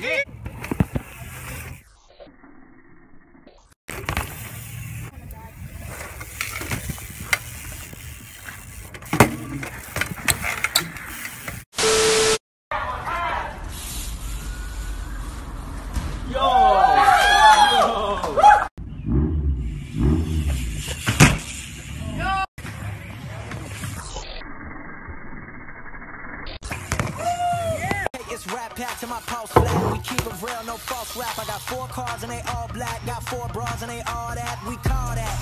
Yeah. Yo! this rap pack to my pulse flat. We keep it real, no false rap. I got four cars and they all black. Got four bras and they all that. We call that